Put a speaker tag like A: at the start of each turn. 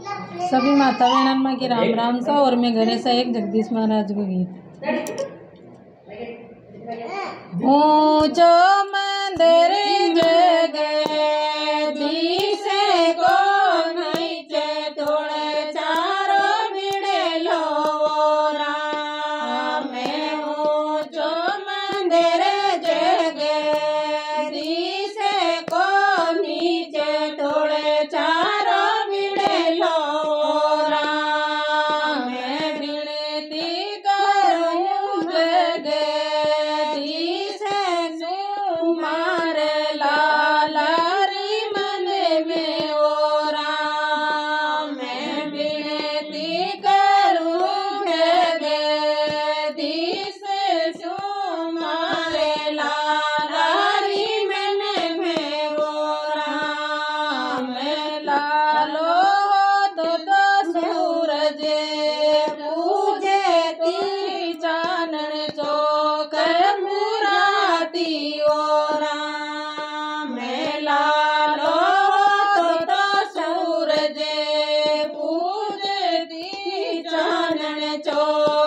A: सभी माता बहनांना की राम राम सा और मैं घरे सा एक जगदीश महाराज को गीत। हाँ। ओ Oh.